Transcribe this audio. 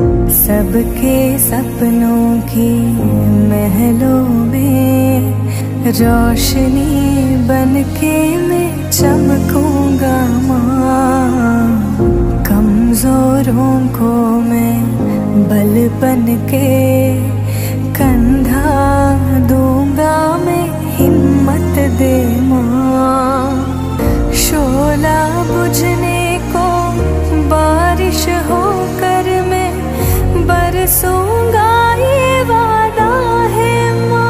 सबके सपनों की महलों में रोशनी बनके मैं चमकूँगा माँ। कमजोरों को मैं बल बन के कंधा दूँगा मैं हिम्मत दे माँ। शोला बुझने को बारिश हो